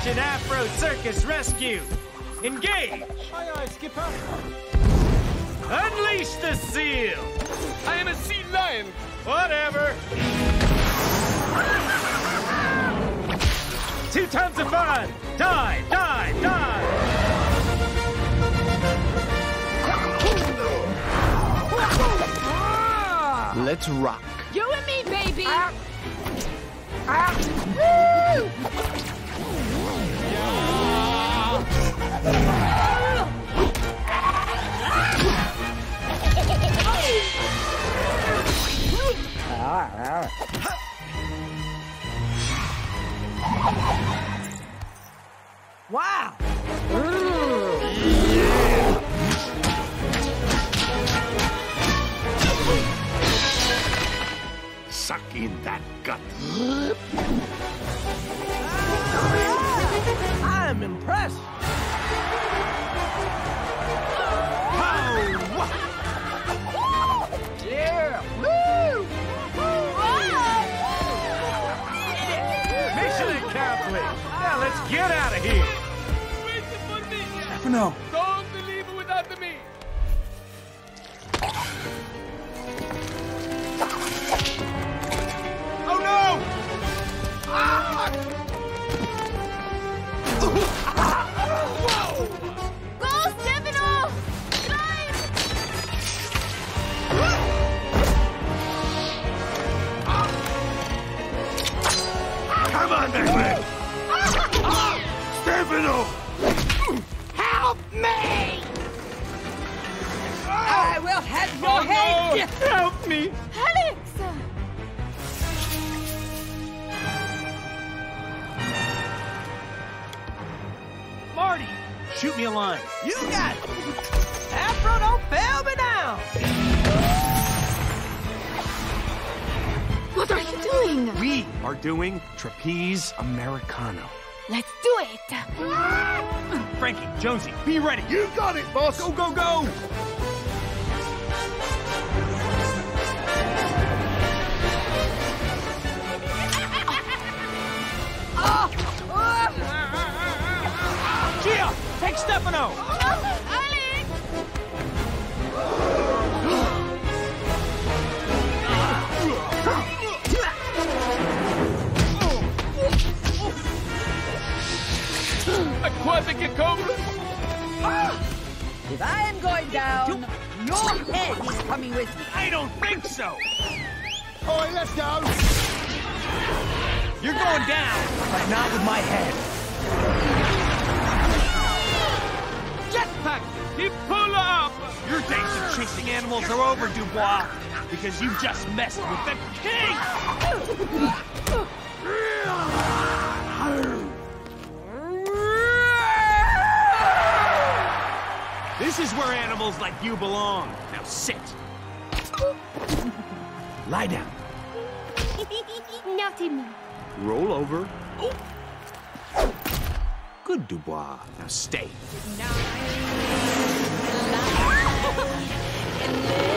Attention Afro Circus Rescue! Engage! Aye, aye, Skipper. Unleash the seal! I am a sea lion. Whatever! Two tons of fun! Die, die, die! Let's rock. You and me, baby! Ah. Ah. Wow! Suck in that gut. Ah. Get out of here! Wait for me. Stefano. Don't leave without me. Stefano! Help me! I will have your oh, head! Help me! Alex! Marty! Shoot me a line. You got it! Afro, don't fail me now! What are you doing? We are doing trapeze Americano. Let's do it! Frankie, Jonesy, be ready! You got it, boss! Go, go, go! Gia, take Stefano! Oh. Aquatic cobra! If I am going down, your head is coming with me. I don't think so! All right, let's go! You're going down, but not with my head. Jetpack! He pull up! Your days of chasing animals are over, Dubois, because you just messed with the king! This is where animals like you belong. Now sit. Lie down. Me. Roll over. Good, Dubois. Now stay.